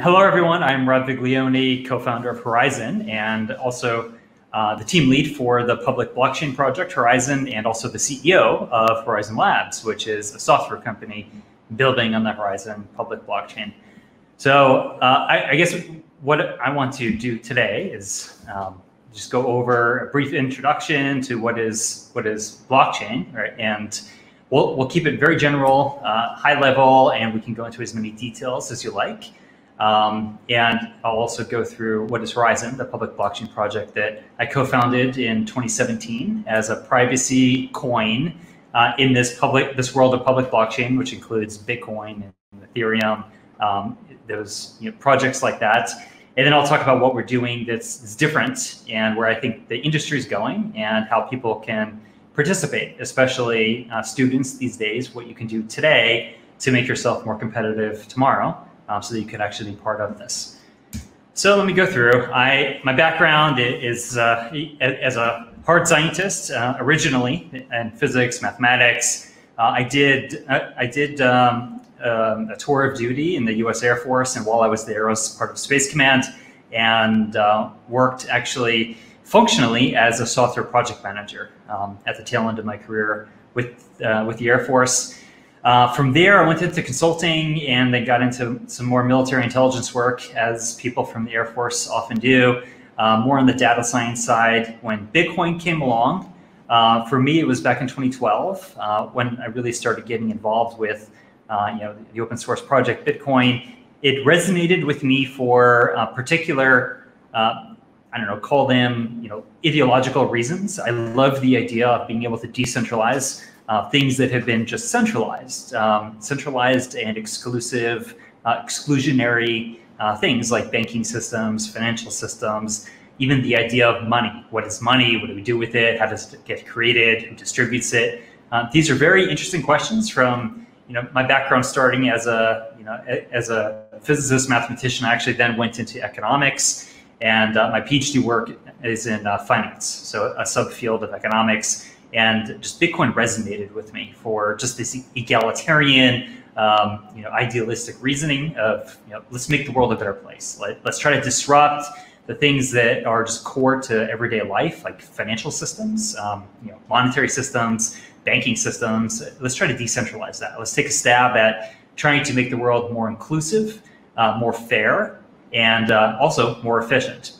hello, everyone. I'm Rob Viglione, co-founder of Horizen, and also uh, the team lead for the public blockchain project Horizen, and also the CEO of Horizen Labs, which is a software company building on the Horizen public blockchain. So uh, I, I, guess what I want to do today is um, just go over a brief introduction to what is what is blockchain, right? And we'll we'll keep it very general, uh, high level, and we can go into as many details as you like. Um, and I'll also go through what is Horizen, the public blockchain project that I co-founded in 2017 as a privacy coin uh, in this public this world of public blockchain, which includes Bitcoin and Ethereum, um, those you know, projects like that. And then I'll talk about what we're doing that's, that's different and where I think the industry is going and how people can participate, especially uh, students these days, what you can do today to make yourself more competitive tomorrow um, so that you can actually be part of this. So let me go through. I my background is uh, as a hard scientist uh, originally in physics, mathematics. Uh, I did uh, I did um, um, a tour of duty in the U.S. Air Force, and while I was there, I was part of Space Command and uh, worked actually functionally as a software project manager um, at the tail end of my career with uh, with the Air Force. Uh, from there, I went into consulting and then got into some more military intelligence work, as people from the Air Force often do, uh, more on the data science side. When Bitcoin came along, uh, for me, it was back in 2012 uh, when I really started getting involved with uh, you know, the open source project Bitcoin. It resonated with me for particular, I don't know, call them you know ideological reasons. I love the idea of being able to decentralize uh, things that have been just centralized, um, centralized and exclusive, uh, exclusionary uh, things like banking systems, financial systems, even the idea of money. What is money? What do we do with it? How does it get created? Who distributes it? Uh, these are very interesting questions from you know my background starting as a you know as a physicist mathematician. I actually then went into economics, and uh, my PhD work is in uh, finance, so a subfield of economics and just Bitcoin resonated with me for just this egalitarian, um, you know, idealistic reasoning of, you know, let's make the world a better place. Let, let's try to disrupt the things that are just core to everyday life, like financial systems, um, you know, monetary systems, banking systems. Let's try to decentralize that. Let's take a stab at trying to make the world more inclusive, uh, more fair, and uh, also more efficient.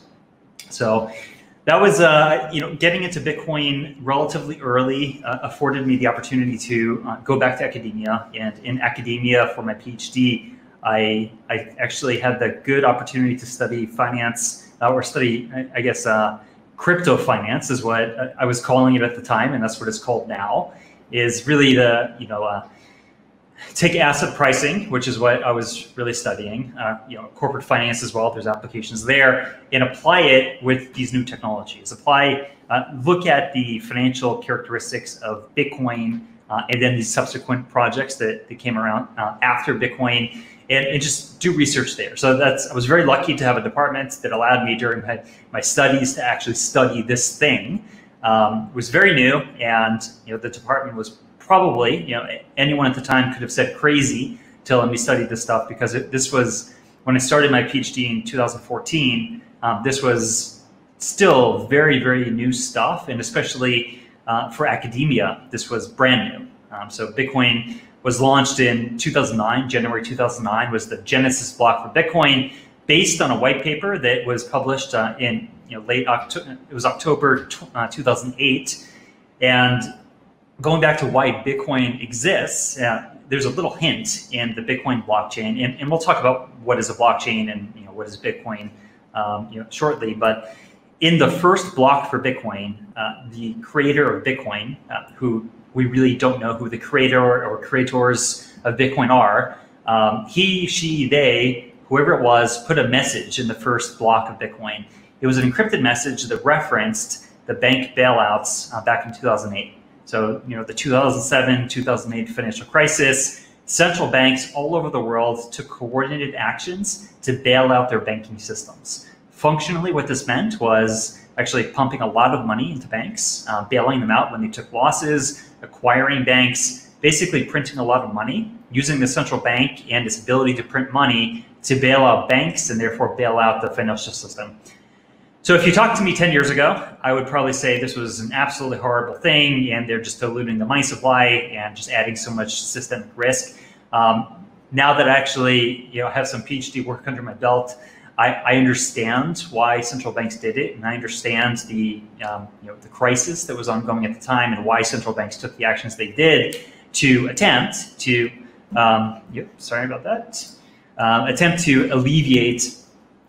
So that was uh, you know getting into Bitcoin relatively early uh, afforded me the opportunity to uh, go back to academia. And in academia for my PhD, I I actually had the good opportunity to study finance uh, or study I, guess uh, crypto finance is what I was calling it at the time, and that's what it's called now. Is really the you know uh, take asset pricing, which is what I was really studying, uh, you know, corporate finance as well. There's applications there, and apply it with these new technologies. Apply, uh, look at the financial characteristics of Bitcoin, uh, and then these subsequent projects that, that came around uh, after Bitcoin, and, and, just do research there. So that's I was very lucky to have a department that allowed me during my, my studies to actually study this thing. Um, was very new, and you know, the department was probably, you know, anyone at the time could have said crazy to let me study this stuff because it, this was when I started my PhD in 2014. Um, this was still very, very new stuff, and especially uh, for academia, this was brand new. Um, so Bitcoin was launched in 2009. January 2009 was the genesis block for Bitcoin, based on a white paper that was published uh, in you know late October. It was October uh, 2008, and going back to why Bitcoin exists, uh, there's a little hint in the Bitcoin blockchain, and, and, we'll talk about what is a blockchain and you know what is Bitcoin, um, you know, shortly. But in the first block for Bitcoin, uh, the creator of Bitcoin, uh, who we really don't know who the creator or creators of Bitcoin are, um, he, she, they, whoever it was, put a message in the first block of Bitcoin. It was an encrypted message that referenced the bank bailouts uh, back in 2008. So, you know, the 2007 2008 financial crisis, central banks all over the world took coordinated actions to bail out their banking systems. Functionally, what this meant was actually pumping a lot of money into banks, uh, bailing them out when they took losses, acquiring banks, basically printing a lot of money, using the central bank and its ability to print money to bail out banks and therefore bail out the financial system. So if you talked to me 10 years ago, I would probably say this was an absolutely horrible thing and they're just diluting the money supply and just adding so much systemic risk. Um, now that I actually you know, have some PhD work under my belt, I, I, understand why central banks did it, and I understand the um, you know the crisis that was ongoing at the time, and why central banks took the actions they did to attempt to um, yep, sorry about that um, attempt to alleviate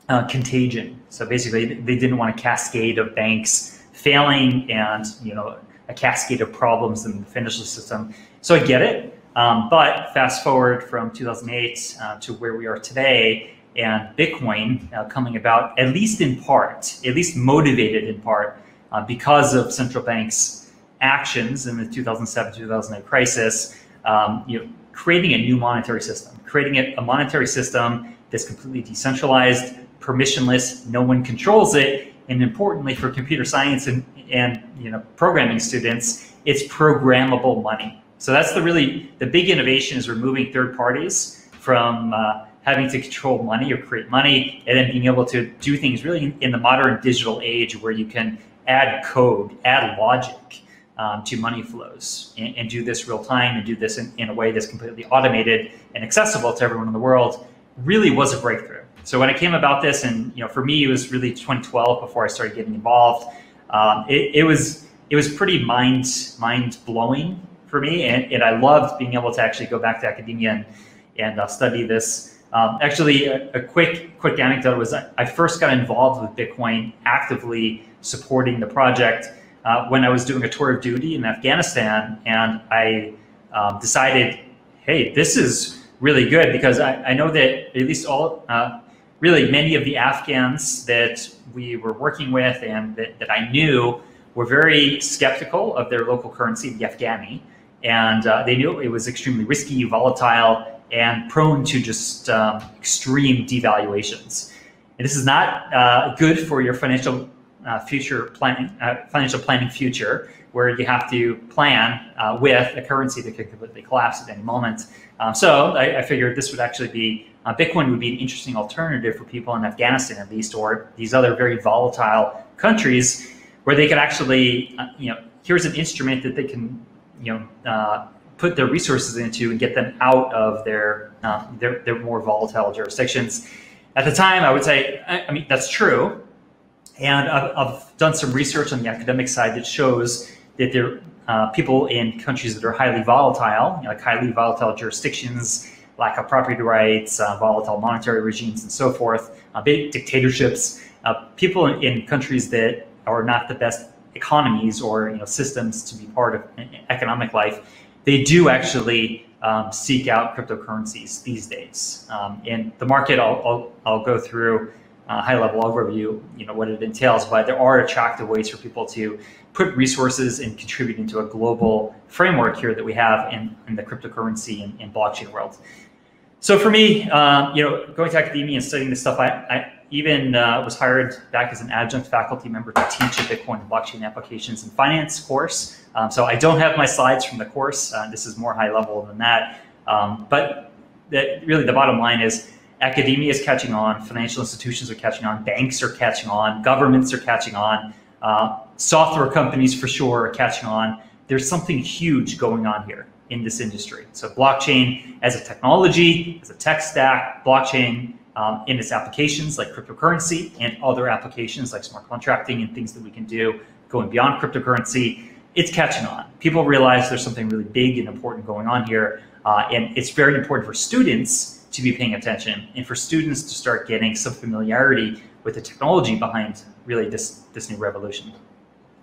uh, contagion. So basically, they didn't want a cascade of banks failing and you know a cascade of problems in the financial system. So I get it, um, but fast forward from 2008 uh, to where we are today, and Bitcoin uh, coming about, at least in part, at least motivated in part, uh, because of central banks' actions in the 2007-2008 crisis. Um, you know, creating a new monetary system, creating a, a monetary system that's completely decentralized, permissionless, no one controls it, and importantly for computer science and, and you know programming students, it's programmable money. So that's the really the big innovation is removing third parties from uh, having to control money or create money, and then being able to do things really in, in the modern digital age where you can add code, add logic um, to money flows and, and, do this real time and do this in, in a way that's completely automated and accessible to everyone in the world really was a breakthrough. So when it came about this, and you know, for me, it was really 2012 before I started getting involved. Um, it, it, was it was pretty mind mind blowing for me, and, and I loved being able to actually go back to academia and and uh, study this. Um, actually, a, a, quick quick anecdote was I, I first got involved with Bitcoin actively supporting the project uh, when I was doing a tour of duty in Afghanistan, and I um, decided, hey, this is really good because I, I know that at least all, uh, really many of the Afghans that we were working with and that, that I knew were very skeptical of their local currency, the Afghani, and uh, they knew it was extremely risky, volatile, and prone to just um, extreme devaluations. And this is not uh, good for your financial uh, future planning, uh, financial planning future, where you have to plan uh, with a currency that could completely collapse at any moment. Um, so I, I, figured this would actually be uh, Bitcoin would be an interesting alternative for people in Afghanistan, at least, or these other very volatile countries, where they could actually, uh, you know, here's an instrument that they can, you know, uh, put their resources into and get them out of their their, their more volatile jurisdictions. At the time, I would say, I, I mean, that's true and I've, I've, done some research on the academic side that shows that there uh, people in countries that are highly volatile, you know, like highly volatile jurisdictions, lack of property rights, uh, volatile monetary regimes, and so forth, uh, big dictatorships, uh, people in, in, countries that are not the best economies or you know systems to be part of economic life, they do actually um, seek out cryptocurrencies these days. Um, and the market, I'll, I'll, I'll go through a high level overview, you know, what it entails, but there are attractive ways for people to put resources and contribute into a global framework here that we have in, in the cryptocurrency and, and blockchain world. So for me, um, you know, going to academia and studying this stuff, I, I even uh, was hired back as an adjunct faculty member to teach a Bitcoin and blockchain applications and finance course. Um, so I don't have my slides from the course. Uh, this is more high level than that. Um, but the, really the bottom line is academia is catching on, financial institutions are catching on, banks are catching on, governments are catching on, uh, software companies for sure are catching on. There's something huge going on here in this industry. So blockchain as a technology, as a tech stack, blockchain um, in its applications like cryptocurrency and other applications like smart contracting and things that we can do going beyond cryptocurrency, it's catching on. People realize there's something really big and important going on here. Uh, and it's very important for students to be paying attention and for students to start getting some familiarity with the technology behind really this, this new revolution.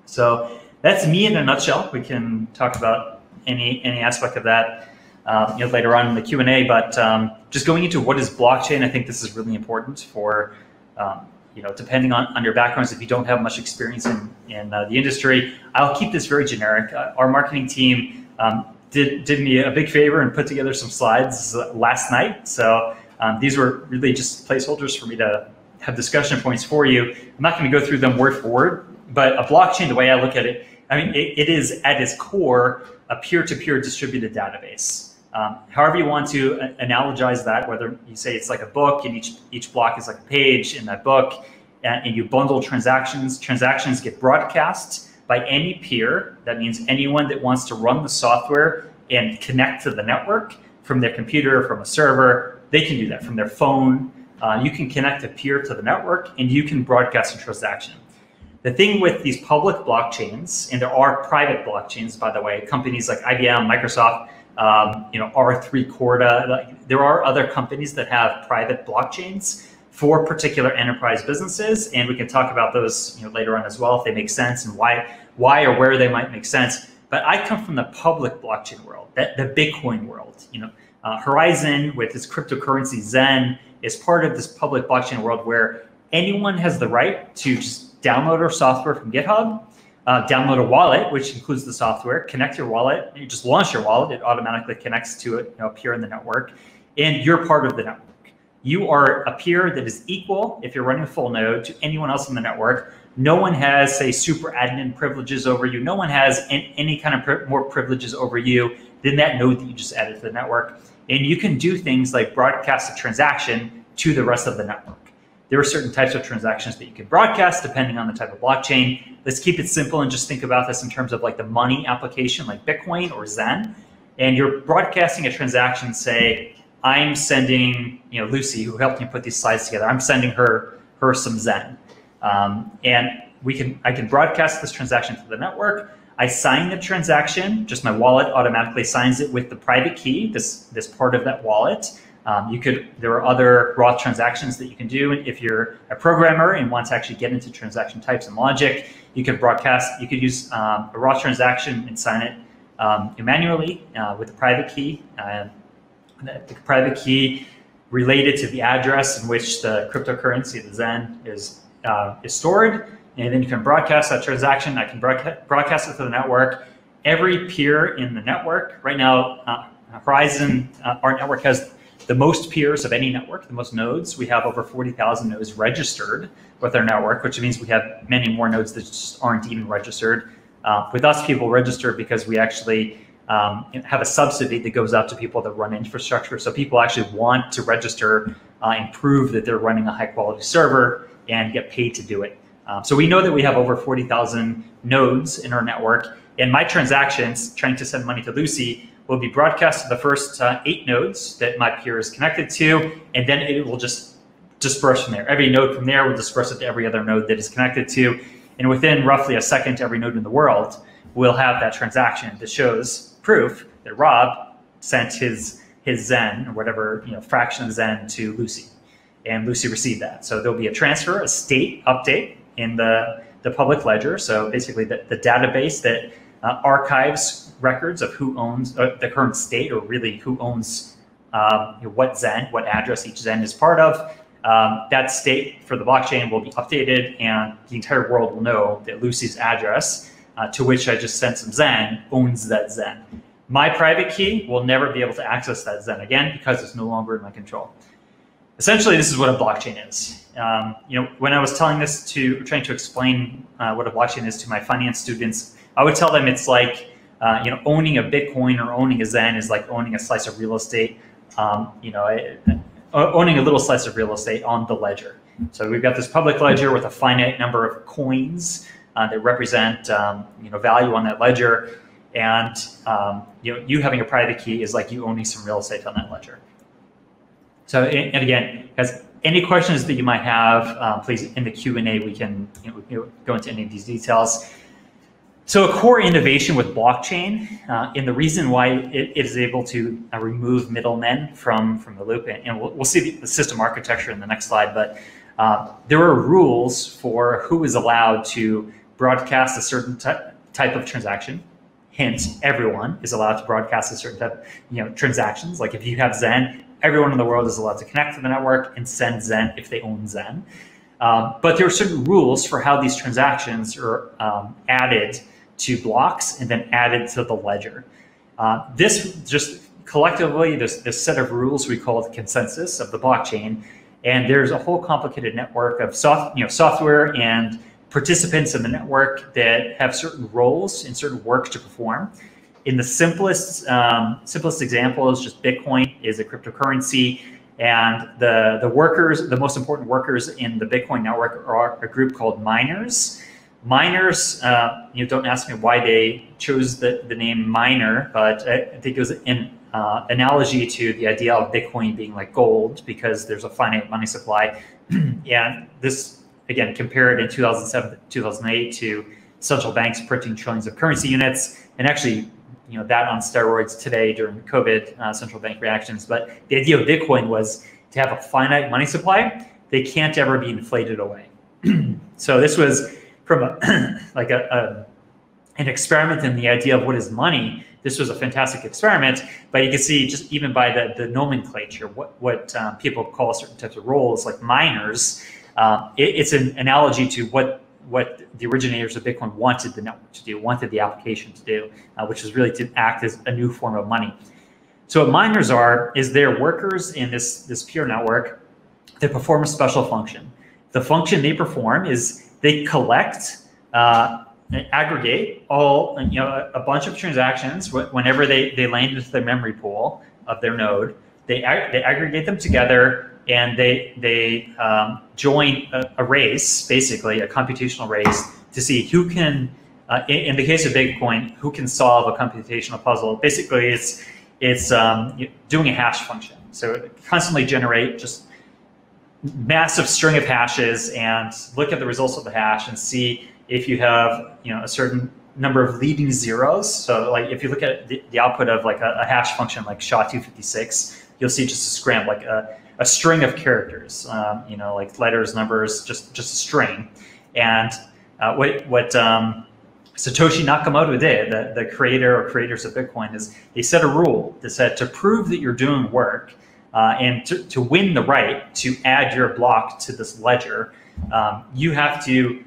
So that's me in a nutshell. We can talk about any, any aspect of that uh, you know, later on in the Q&A, but um, just going into what is blockchain, I think this is really important for, um, you know, depending on, on your backgrounds, if you don't have much experience in, in uh, the industry, I'll keep this very generic. Uh, our marketing team um, did, did me a big favor and put together some slides last night. So um, these were really just placeholders for me to have discussion points for you. I'm not going to go through them word for word, but a blockchain, the way I look at it, I mean, it, it is at its core a peer-to-peer distributed database. Um, however you want to analogize that, whether you say it's like a book and each each block is like a page in that book, and, and you bundle transactions. Transactions get broadcast by any peer. That means anyone that wants to run the software and connect to the network from their computer, from a server. They can do that from their phone. Uh, you can connect a peer to the network, and you can broadcast a transaction. The thing with these public blockchains, and there are private blockchains, by the way, companies like IBM, Microsoft, um, you know, R3 Corda, there are other companies that have private blockchains for particular enterprise businesses, and we can talk about those you know, later on as well if they make sense and why, why or where they might make sense. But I come from the public blockchain world, the, the Bitcoin world. You know, uh, Horizen with its cryptocurrency Zen is part of this public blockchain world where anyone has the right to just download our software from GitHub, uh, download a wallet, which includes the software, connect your wallet, you just launch your wallet, it automatically connects to it you know, up here in the network, and you're part of the network. You are a peer that is equal, if you're running a full node, to anyone else in the network. No one has, say, super admin privileges over you. No one has any kind of more privileges over you than that node that you just added to the network. And you can do things like broadcast a transaction to the rest of the network. There are certain types of transactions that you can broadcast depending on the type of blockchain. Let's keep it simple and just think about this in terms of like the money application like Bitcoin or Zen. And you're broadcasting a transaction, say, I'm sending, you know, Lucy, who helped me put these slides together, I'm sending her her some Zen. Um, and we can I can broadcast this transaction to the network. I sign the transaction, just my wallet automatically signs it with the private key, this, this part of that wallet. Um, you could, there are other raw transactions that you can do. If you're a programmer and want to actually get into transaction types and logic, you could broadcast, you could use um, a raw transaction and sign it um, manually uh, with a private key. Uh, the private key related to the address in which the cryptocurrency, the Zen, is, uh, is stored. And then you can broadcast that transaction. I can broadcast it to the network. Every peer in the network, right now, uh, Horizen, uh, our network has the most peers of any network, the most nodes. We have over 40,000 nodes registered with our network, which means we have many more nodes that just aren't even registered. Uh, with us, people register because we actually um, have a subsidy that goes out to people that run infrastructure. So people actually want to register uh, and prove that they're running a high quality server and get paid to do it. Um, so we know that we have over 40,000 nodes in our network. And my transactions, trying to send money to Lucy, will be broadcast to the first uh, eight nodes that my peer is connected to, and then it will just disperse from there. Every node from there will disperse it to every other node that is connected to. And within roughly a second, every node in the world will have that transaction that shows proof that Rob sent his his Zen or whatever you know fraction of Zen to Lucy, and Lucy received that. So there'll be a transfer, a state update in the the public ledger. So basically, the, the database that uh, archives records of who owns uh, the current state or really who owns um, you know, what Zen, what address each Zen is part of. Um, that state for the blockchain will be updated and the entire world will know that Lucy's address uh, to which I just sent some Zen owns that Zen. My private key will never be able to access that Zen again because it's no longer in my control. Essentially, this is what a blockchain is. Um, you know, when I was telling this to, trying to explain uh, what a blockchain is to my finance students, I would tell them it's like, uh, you know, owning a Bitcoin or owning a Zen is like owning a slice of real estate. Um, you know, owning a little slice of real estate on the ledger. So we've got this public ledger with a finite number of coins uh, that represent, um, you know, value on that ledger. And um, you know, you having a private key is like you owning some real estate on that ledger. So, and again, guys, any questions that you might have, um, please in the Q and A we can you know, go into any of these details. So a core innovation with blockchain, uh, and the reason why it, it is able to uh, remove middlemen from, from the loop, and we'll, we'll see the, system architecture in the next slide, but uh, there are rules for who is allowed to broadcast a certain type of transaction. Hence, everyone is allowed to broadcast a certain type you know, transactions. Like if you have Zen, everyone in the world is allowed to connect to the network and send Zen if they own Zen. Um, but there are certain rules for how these transactions are um, added to blocks and then added to the ledger. Uh, this just collectively, this, this set of rules we call the consensus of the blockchain. And there's a whole complicated network of soft, you know, software and participants in the network that have certain roles and certain work to perform. in the simplest um, simplest example is just Bitcoin is a cryptocurrency, and the the workers, the most important workers in the Bitcoin network are a group called miners. Miners, uh, you don't ask me why they chose the, the name miner, but I think it was an uh, analogy to the idea of Bitcoin being like gold because there's a finite money supply. and this, again, compared in 2007, 2008 to central banks printing trillions of currency units, and actually you know that on steroids today during COVID uh, central bank reactions. But the idea of Bitcoin was to have a finite money supply. They can't ever be inflated away. so this was from a like a, a, an experiment in the idea of what is money. This was a fantastic experiment, but you can see just even by the, the nomenclature, what what um, people call certain types of roles, like miners. Um, it, it's an analogy to what what the originators of Bitcoin wanted the network to do, wanted the application to do, uh, which is really to act as a new form of money. So what miners are is they're workers in this, this peer network that perform a special function. The function they perform is they collect, uh, aggregate all, you know, a, bunch of transactions whenever they, they land into the memory pool of their node. They, ag they aggregate them together and they they um, join a, a, race, basically a computational race, to see who can, uh, in, in, the case of Bitcoin, who can solve a computational puzzle. Basically, it's it's um, doing a hash function. So constantly generate just massive string of hashes and look at the results of the hash and see if you have you know a certain number of leading zeros. So like if you look at the, the output of like a, a hash function like SHA-256, you'll see just a scram like a a string of characters, um, you know, like letters, numbers, just just a string. And uh, what what um, Satoshi Nakamoto did, the, the creator or creators of Bitcoin, is they set a rule that said to prove that you're doing work uh, and to, to win the right to add your block to this ledger, um, you have to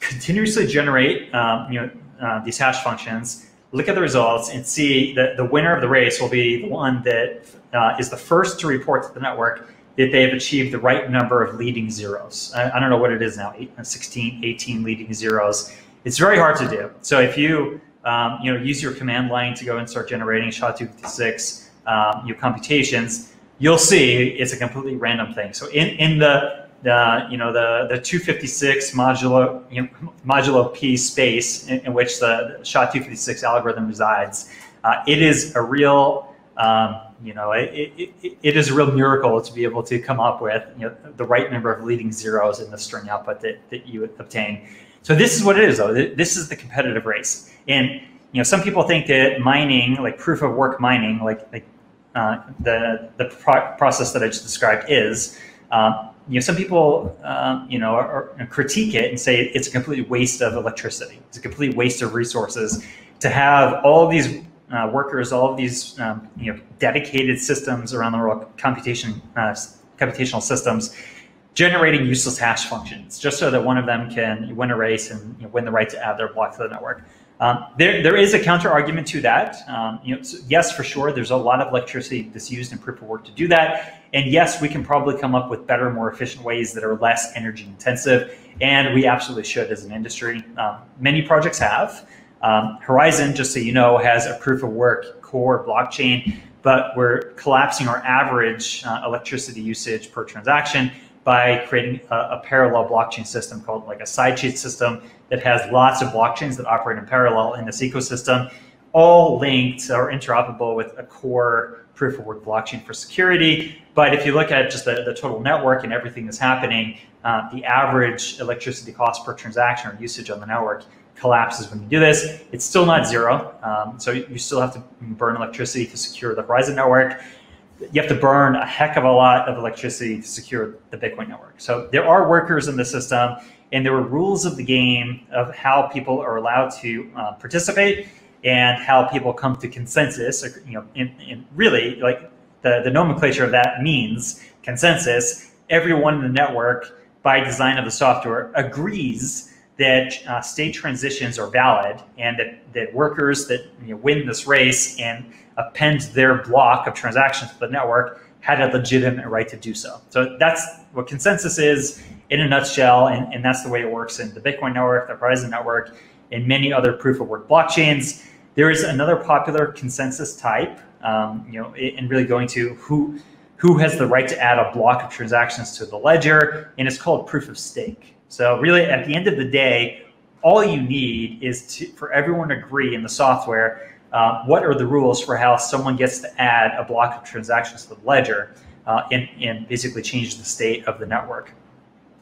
continuously generate um, you know uh, these hash functions look at the results and see that the winner of the race will be the one that uh, is the first to report to the network that they have achieved the right number of leading zeros. I, I don't know what it is now, eight, uh, 16, 18 leading zeros. It's very hard to do. So if you um, you know use your command line to go and start generating SHA-256 um, your computations, you'll see it's a completely random thing. So in, in the the you know the the 256 modulo you know, modulo p space in, in which the SHA-256 algorithm resides. Uh, it is a real um, you know it, it, it is a real miracle to be able to come up with you know, the right number of leading zeros in the string output that, that you obtain. So this is what it is though. This is the competitive race. And you know some people think that mining, like proof of work mining, like, like uh, the the pro process that I just described is. Um, you know, some people, um, you know, are, are critique it and say it's a complete waste of electricity. It's a complete waste of resources to have all these uh, workers, all of these, um, you know, dedicated systems around the world, computation, uh, computational systems, generating useless hash functions just so that one of them can win a race and you know, win the right to add their block to the network. Um, there, there is a counter argument to that. Um, you know, so yes, for sure, there's a lot of electricity that's used in proof of work to do that. And yes, we can probably come up with better, more efficient ways that are less energy intensive. And we absolutely should as an industry. Um, many projects have. Um, Horizen, just so you know, has a proof of work core blockchain, but we're collapsing our average uh, electricity usage per transaction by creating a, a, parallel blockchain system called like a sidechain system that has lots of blockchains that operate in parallel in this ecosystem, all linked or interoperable with a core proof of work blockchain for security. But if you look at just the, the total network and everything that's happening, uh, the average electricity cost per transaction or usage on the network collapses when you do this. It's still not zero. Um, so you still have to burn electricity to secure the Horizen network you have to burn a heck of a lot of electricity to secure the Bitcoin network. So there are workers in the system, and there are rules of the game of how people are allowed to uh, participate and how people come to consensus. Or, you know, really like the, the nomenclature of that means consensus. Everyone in the network, by design of the software, agrees that uh, state transitions are valid and that, that workers that you know, win this race and append their block of transactions to the network had a legitimate right to do so. So that's what consensus is in a nutshell, and, and that's the way it works in the Bitcoin network, the Horizen network, and many other proof of work blockchains. There is another popular consensus type, um, you know, and really going to who who has the right to add a block of transactions to the ledger, and it's called proof of stake. So really, at the end of the day, all you need is to, for everyone to agree in the software uh, what are the rules for how someone gets to add a block of transactions to the ledger uh, and, and basically change the state of the network.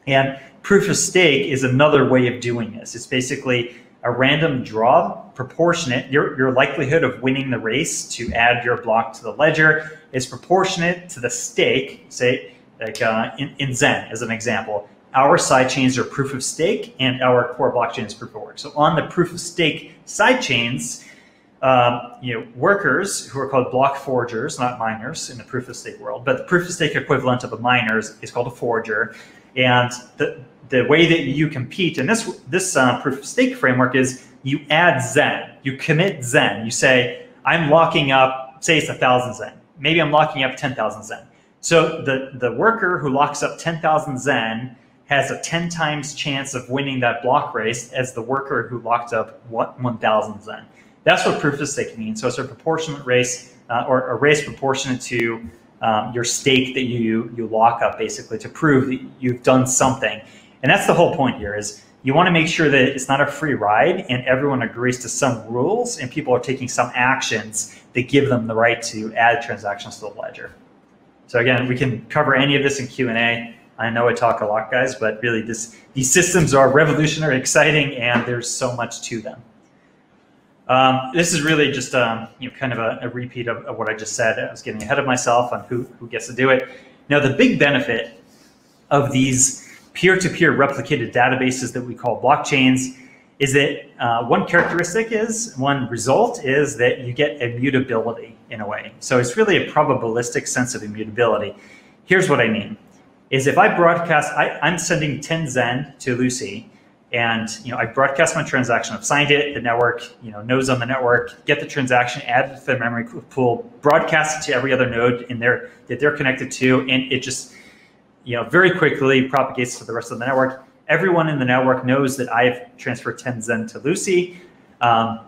And proof of stake is another way of doing this. It's basically a random draw proportionate. Your, your likelihood of winning the race to add your block to the ledger is proportionate to the stake, say, like uh, in, in Zen as an example. Our side chains are proof of stake and our core blockchain is proof of work. So on the proof of stake side chains, um, you know, workers who are called block forgers, not miners in the proof of stake world, but the proof of stake equivalent of a miner is, is called a forger. And the, the way that you compete in this, this uh, proof of stake framework is you add Zen, you commit Zen. You say, I'm locking up, say it's a thousand Zen. Maybe I'm locking up 10,000 Zen. So the, the worker who locks up 10,000 Zen has a 10 times chance of winning that block race as the worker who locked up 1,000 Zen. That's what proof of stake means. So it's a proportionate race uh, or a race proportionate to um, your stake that you you lock up basically to prove that you've done something. And that's the whole point here is you want to make sure that it's not a free ride and everyone agrees to some rules and people are taking some actions that give them the right to add transactions to the ledger. So again, we can cover any of this in Q&A. I know I talk a lot, guys, but really this, these systems are revolutionary, exciting, and there's so much to them. Um, this is really just um, you know kind of a, a repeat of, of, what I just said. I was getting ahead of myself on who, who gets to do it. Now, the big benefit of these peer-to-peer replicated databases that we call blockchains is that uh, one characteristic is, one result is that you get immutability in a way. So it's really a probabilistic sense of immutability. Here's what I mean, is if I broadcast, I, I'm sending 10 Zen to Lucy, and you know, I broadcast my transaction. I've signed it. The network, you know, nodes on the network get the transaction, add it to the memory pool, broadcast it to every other node in that they're connected to, and it just, you know, very quickly propagates to the rest of the network. Everyone in the network knows that I've transferred 10 Zen to Lucy. Um,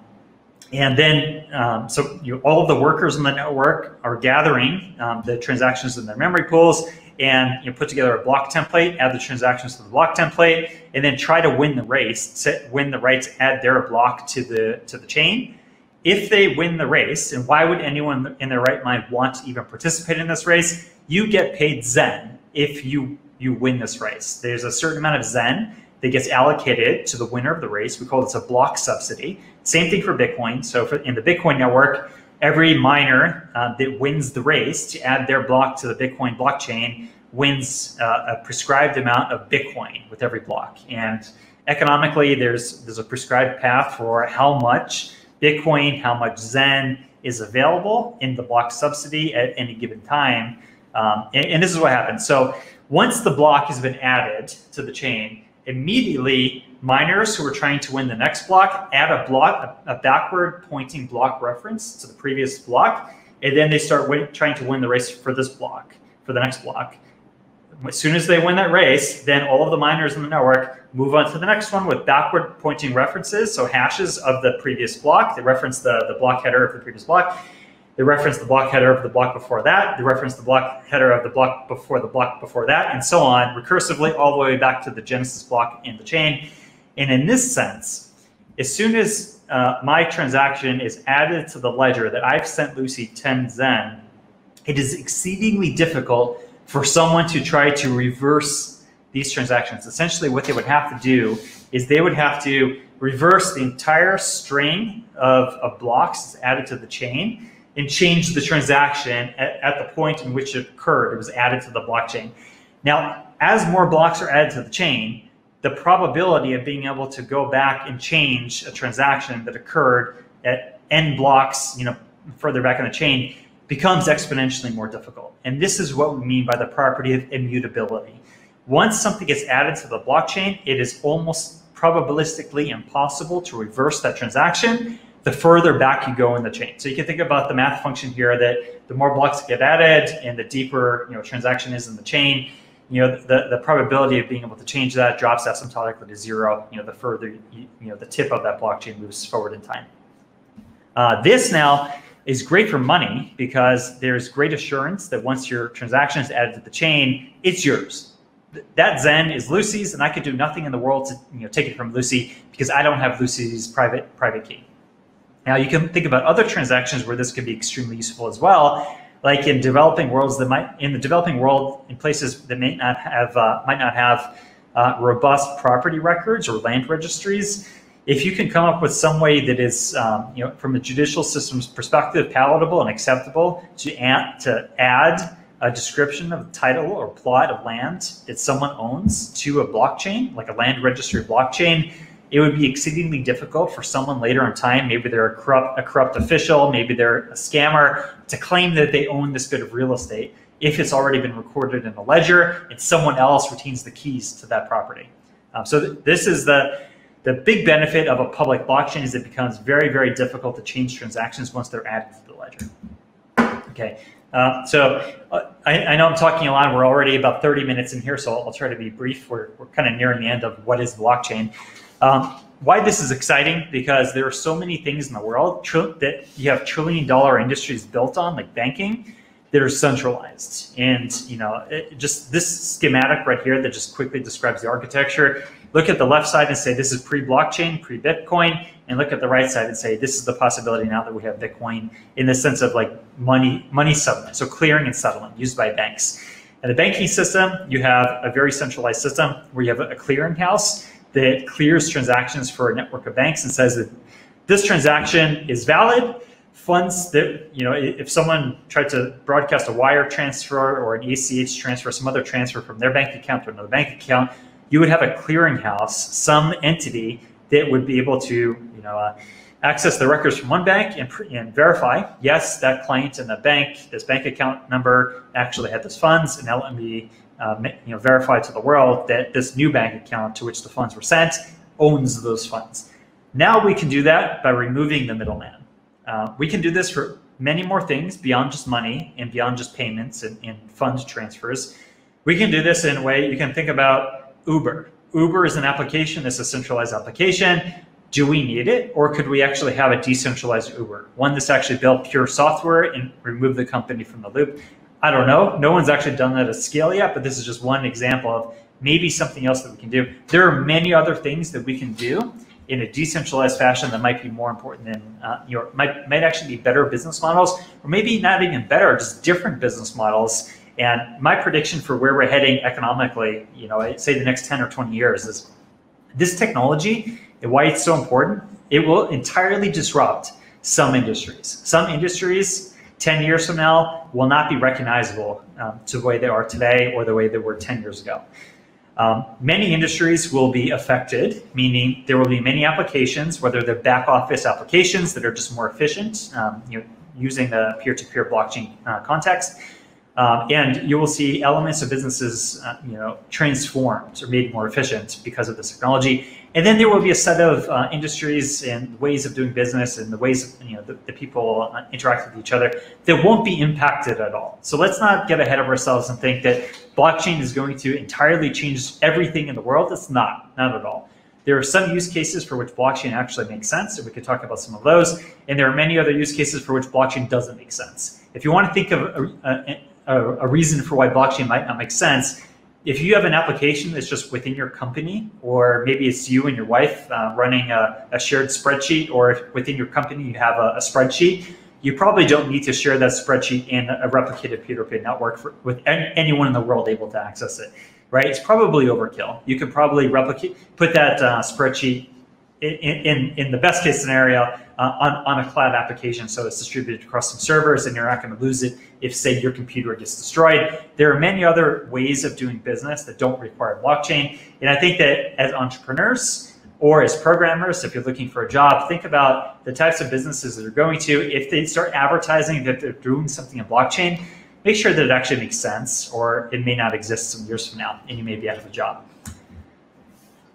and then, um, so you know, all of the workers in the network are gathering um, the transactions in their memory pools and you know, put together a block template, add the transactions to the block template, and then try to win the race, win the right to add their block to the to the chain. If they win the race, and why would anyone in their right mind want to even participate in this race? You get paid Zen if you you win this race. There's a certain amount of Zen that gets allocated to the winner of the race. We call this a block subsidy. Same thing for Bitcoin. So for, in the Bitcoin network, every miner uh, that wins the race to add their block to the Bitcoin blockchain wins uh, a prescribed amount of Bitcoin with every block. And economically, there's there's a prescribed path for how much Bitcoin, how much Zen is available in the block subsidy at any given time. Um, and, and this is what happens. So once the block has been added to the chain, immediately miners who are trying to win the next block add a block, a, backward pointing block reference to the previous block, and then they start win, trying to win the race for this block, for the next block. As soon as they win that race, then all of the miners in the network move on to the next one with backward pointing references, so hashes of the previous block. They reference the, the block header of the previous block. They reference the block header of the block before that. They reference the block header of the block before the block before that, and so on, recursively all the way back to the genesis block in the chain. And in this sense, as soon as uh, my transaction is added to the ledger that I've sent Lucy 10 Zen, it is exceedingly difficult for someone to try to reverse these transactions. Essentially, what they would have to do is they would have to reverse the entire string of, of blocks added to the chain and change the transaction at, at, the point in which it occurred. It was added to the blockchain. Now, as more blocks are added to the chain, the probability of being able to go back and change a transaction that occurred at n blocks, you know, further back in the chain becomes exponentially more difficult. And this is what we mean by the property of immutability. Once something gets added to the blockchain, it is almost probabilistically impossible to reverse that transaction the further back you go in the chain. So you can think about the math function here that the more blocks get added and the deeper you know transaction is in the chain, you know the, the probability of being able to change that drops asymptotically to zero. You know the further you, you know the tip of that blockchain moves forward in time. Uh, this now is great for money because there's great assurance that once your transaction is added to the chain, it's yours. That Zen is Lucy's, and I could do nothing in the world to you know, take it from Lucy because I don't have Lucy's private private key. Now you can think about other transactions where this could be extremely useful as well, like in developing worlds that might in the developing world in places that may not have uh, might not have uh, robust property records or land registries if you can come up with some way that is, um, you know, from a judicial system's perspective, palatable and acceptable to add, to add a description of title or plot of land that someone owns to a blockchain, like a land registry blockchain, it would be exceedingly difficult for someone later in time, maybe they're a corrupt, a corrupt official, maybe they're a scammer, to claim that they own this bit of real estate if it's already been recorded in a ledger and someone else retains the keys to that property. Um, so th this is the the big benefit of a public blockchain is it becomes very, very difficult to change transactions once they're added to the ledger. Okay, uh, so uh, I, I, know I'm talking a lot. We're already about 30 minutes in here, so I'll, I'll try to be brief. We're, we're kind of nearing the end of what is blockchain. Um, why this is exciting because there are so many things in the world that you have trillion dollar industries built on, like banking, that are centralized. And you know, it, just this schematic right here that just quickly describes the architecture look at the left side and say this is pre-blockchain, pre-Bitcoin, and look at the right side and say this is the possibility now that we have Bitcoin in the sense of like money money settlement, so clearing and settlement used by banks. In the banking system, you have a very centralized system where you have a clearinghouse that clears transactions for a network of banks and says that this transaction is valid. Funds that, you know, if someone tried to broadcast a wire transfer or an ACH transfer, some other transfer from their bank account to another bank account, you would have a clearinghouse, some entity that would be able to, you know, uh, access the records from one bank and, and verify, yes, that client and the bank, this bank account number actually had those funds, and now let me, uh, you know, verify to the world that this new bank account to which the funds were sent owns those funds. Now we can do that by removing the middleman. Uh, we can do this for many more things beyond just money and beyond just payments and, and fund transfers. We can do this in a way you can think about Uber. Uber is an application, it's a centralized application. Do we need it? Or could we actually have a decentralized Uber? One that's actually built pure software and remove the company from the loop. I don't know. No one's actually done that at scale yet, but this is just one example of maybe something else that we can do. There are many other things that we can do in a decentralized fashion that might be more important than uh, your might might actually be better business models, or maybe not even better, just different business models and my prediction for where we're heading economically, you know, say the next 10 or 20 years is this technology and why it's so important, it will entirely disrupt some industries. Some industries 10 years from now will not be recognizable um, to the way they are today or the way they were 10 years ago. Um, many industries will be affected, meaning there will be many applications, whether they're back office applications that are just more efficient, um, you know, using the peer-to-peer blockchain uh, context, um, and you will see elements of businesses, uh, you know, transformed or made more efficient because of this technology. And then there will be a set of uh, industries and ways of doing business and the ways you know the, the people uh, interact with each other that won't be impacted at all. So let's not get ahead of ourselves and think that blockchain is going to entirely change everything in the world. It's not, not at all. There are some use cases for which blockchain actually makes sense, and we could talk about some of those. And there are many other use cases for which blockchain doesn't make sense. If you want to think of a, a, a, a reason for why blockchain might not make sense. If you have an application that's just within your company, or maybe it's you and your wife uh, running a, a, shared spreadsheet, or within your company you have a, a, spreadsheet, you probably don't need to share that spreadsheet in a replicated peer-to-peer network for, with any, anyone in the world able to access it, right? It's probably overkill. You could probably replicate, put that uh, spreadsheet in, in, in the best case scenario uh, on, on a cloud application so it's distributed across some servers and you're not going to lose it if say your computer gets destroyed. There are many other ways of doing business that don't require blockchain. And I think that as entrepreneurs or as programmers, if you're looking for a job, think about the types of businesses that are going to, if they start advertising that they're doing something in blockchain, make sure that it actually makes sense or it may not exist some years from now and you may be out of a job.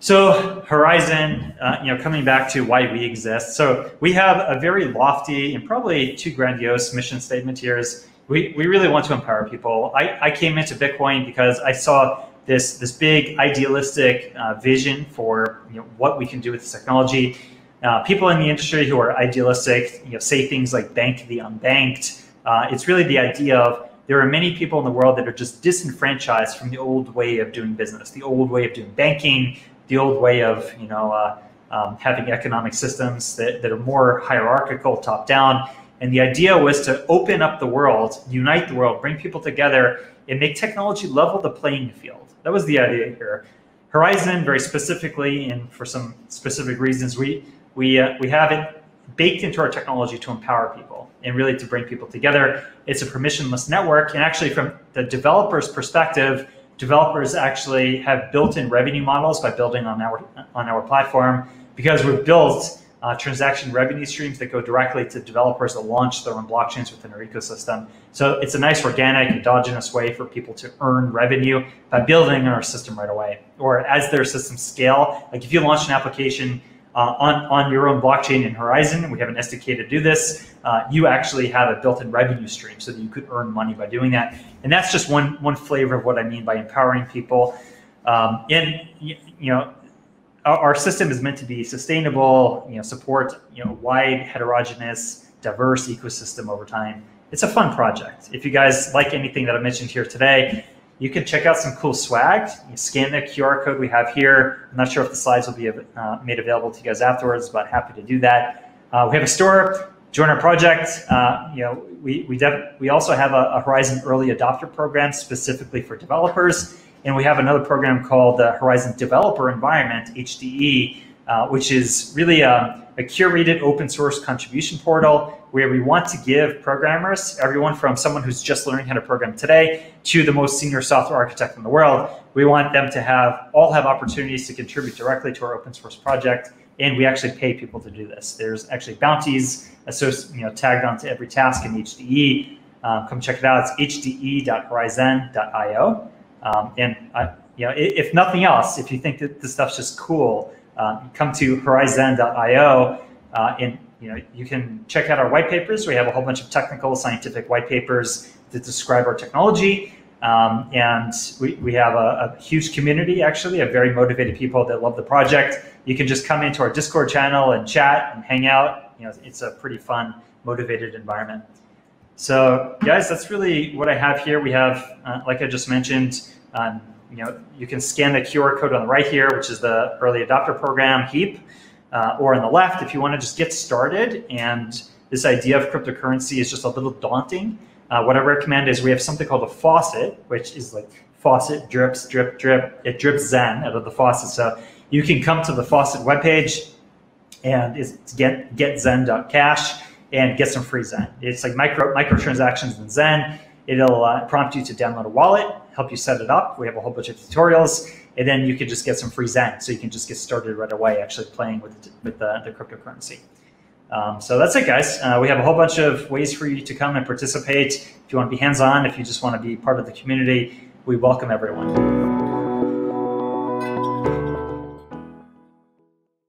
So Horizen, uh, you know, coming back to why we exist. So we have a very lofty and probably too grandiose mission statement here is we, we really want to empower people. I, I came into Bitcoin because I saw this, this big idealistic uh, vision for you know, what we can do with this technology. uh, people in the industry who are idealistic, you know, say things like bank the unbanked. Uh, it's really the idea of there are many people in the world that are just disenfranchised from the old way of doing business, the old way of doing banking, the old way of you know uh, um, having economic systems that, that are more hierarchical, top down. And the idea was to open up the world, unite the world, bring people together, and make technology level the playing field. That was the idea here. Horizen, very specifically, and for some specific reasons, we we uh, we have it baked into our technology to empower people and really to bring people together. It's a permissionless network, and actually, from the developer's perspective, developers actually have built-in revenue models by building on our on our platform because we've built uh, transaction revenue streams that go directly to developers that launch their own blockchains within our ecosystem. So it's a nice organic, endogenous way for people to earn revenue by building our system right away. Or as their systems scale, like if you launch an application uh, on, on your own blockchain in Horizen. we have an SDK to do this, uh, you actually have a built-in revenue stream so that you could earn money by doing that. And that's just one, one flavor of what I mean by empowering people. Um, and, you know, our system is meant to be sustainable, you know, support, you know, wide, heterogeneous, diverse ecosystem over time. It's a fun project. If you guys like anything that I mentioned here today, you can check out some cool swag. You scan the QR code we have here. I'm not sure if the slides will be uh, made available to you guys afterwards, but happy to do that. Uh, we have a store. Join our project. Uh, you know, we we, we also have a, a Horizen early adopter program specifically for developers. And we have another program called the Horizen Developer Environment, HDE, uh, which is really a, a, curated open source contribution portal where we want to give programmers, everyone from someone who's just learning how to program today to the most senior software architect in the world, we want them to have all have opportunities to contribute directly to our open source project. And we actually pay people to do this. There's actually bounties associated, you know, tagged onto every task in HDE. Um, come check it out. It's hde.horizen.io. Um, and I, you know, if nothing else, if you think that this stuff's just cool, uh, come to horizen.io uh, and you know you can check out our white papers. We have a whole bunch of technical, scientific white papers that describe our technology. Um, and we, we have a, a, huge community, actually, of very motivated people that love the project. You can just come into our Discord channel and chat and hang out. You know, it's a pretty fun, motivated environment. So guys, that's really what I have here. We have, uh, like I just mentioned, um, you know, you can scan the QR code on the right here, which is the early adopter program HEAP, uh, or on the left if you want to just get started. And this idea of cryptocurrency is just a little daunting. Uh, what I recommend is we have something called a faucet, which is like faucet drips, drip, drip. It drips Zen out of the faucet. So you can come to the faucet webpage and it's get getzen.cash and get some free Zen. It's like micro microtransactions in Zen. It'll uh, prompt you to download a wallet, help you set it up. We have a whole bunch of tutorials, and then you can just get some free Zen. So you can just get started right away actually playing with, with the, the cryptocurrency. Um, so that's it, guys. Uh, we have a whole bunch of ways for you to come and participate. If you want to be hands-on, if you just want to be part of the community, we welcome everyone.